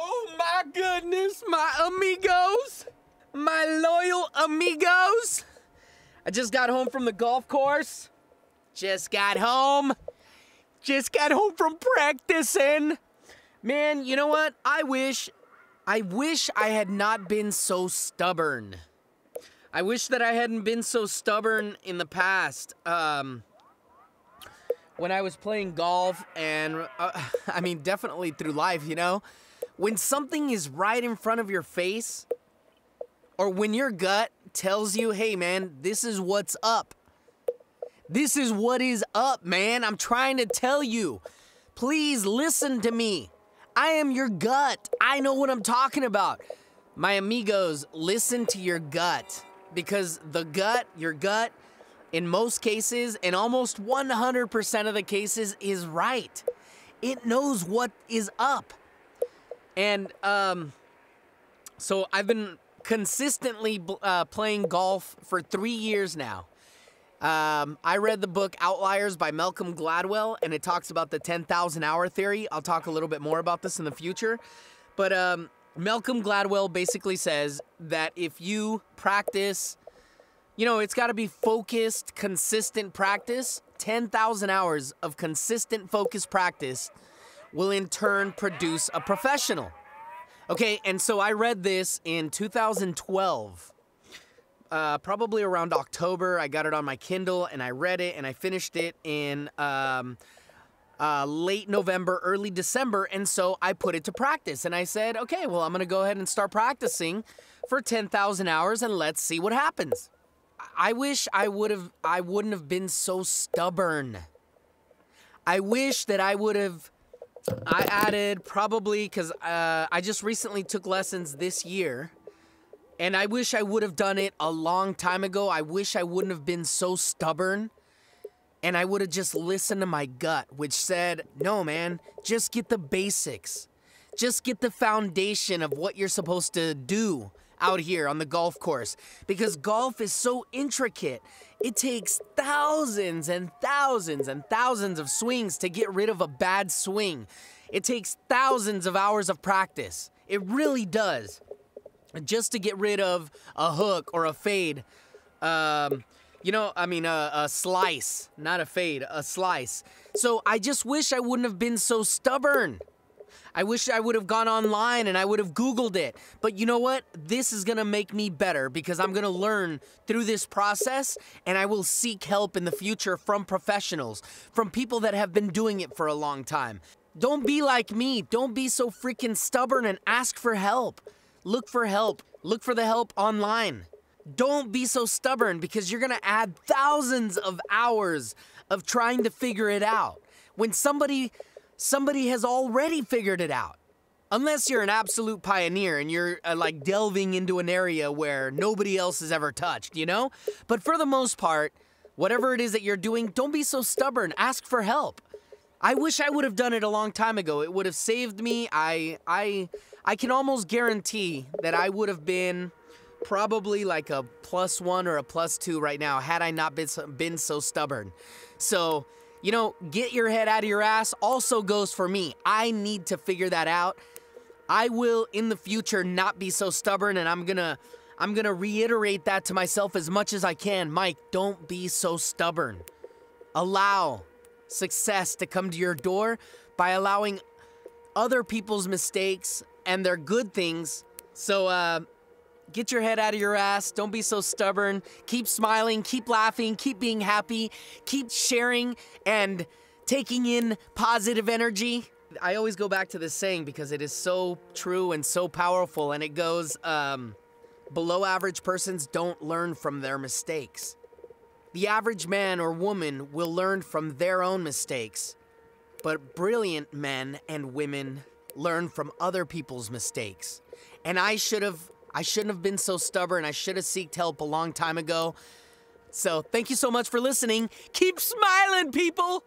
Oh my goodness, my amigos, my loyal amigos. I just got home from the golf course. Just got home. Just got home from practicing. Man, you know what? I wish, I wish I had not been so stubborn. I wish that I hadn't been so stubborn in the past. Um, when I was playing golf, and uh, I mean, definitely through life, you know? When something is right in front of your face, or when your gut tells you, hey man, this is what's up. This is what is up, man. I'm trying to tell you. Please listen to me. I am your gut. I know what I'm talking about. My amigos, listen to your gut because the gut, your gut, in most cases, in almost 100% of the cases, is right. It knows what is up. And um, so I've been consistently uh, playing golf for three years now. Um, I read the book Outliers by Malcolm Gladwell, and it talks about the 10,000 hour theory. I'll talk a little bit more about this in the future. But um, Malcolm Gladwell basically says that if you practice, you know, it's got to be focused, consistent practice. 10,000 hours of consistent, focused practice will in turn produce a professional. Okay, and so I read this in 2012 uh, probably around October. I got it on my Kindle and I read it and I finished it in um, uh, late November, early December. And so I put it to practice and I said, okay, well, I'm going to go ahead and start practicing for 10,000 hours and let's see what happens. I wish I would have, I wouldn't have been so stubborn. I wish that I would have, I added probably because uh, I just recently took lessons this year and I wish I would have done it a long time ago. I wish I wouldn't have been so stubborn. And I would have just listened to my gut, which said, no, man, just get the basics. Just get the foundation of what you're supposed to do out here on the golf course. Because golf is so intricate. It takes thousands and thousands and thousands of swings to get rid of a bad swing. It takes thousands of hours of practice. It really does just to get rid of a hook or a fade. Um, you know, I mean, a, a, slice, not a fade, a slice. So I just wish I wouldn't have been so stubborn. I wish I would have gone online and I would have Googled it. But you know what? This is gonna make me better because I'm gonna learn through this process and I will seek help in the future from professionals, from people that have been doing it for a long time. Don't be like me. Don't be so freaking stubborn and ask for help. Look for help. Look for the help online. Don't be so stubborn because you're gonna add thousands of hours of trying to figure it out when somebody somebody has already figured it out. Unless you're an absolute pioneer and you're uh, like delving into an area where nobody else has ever touched, you know? But for the most part, whatever it is that you're doing, don't be so stubborn. Ask for help. I wish I would have done it a long time ago. It would have saved me. I I I can almost guarantee that I would have been probably like a plus 1 or a plus 2 right now had I not been been so stubborn. So, you know, get your head out of your ass also goes for me. I need to figure that out. I will in the future not be so stubborn and I'm going to I'm going to reiterate that to myself as much as I can. Mike, don't be so stubborn. Allow success to come to your door by allowing other people's mistakes and their good things. So, uh, get your head out of your ass. Don't be so stubborn. Keep smiling, keep laughing, keep being happy, keep sharing and taking in positive energy. I always go back to this saying because it is so true and so powerful, and it goes um, below average persons don't learn from their mistakes. The average man or woman will learn from their own mistakes, but brilliant men and women learn from other people's mistakes. And I should have I shouldn't have been so stubborn. I should have sought help a long time ago. So, thank you so much for listening. Keep smiling, people.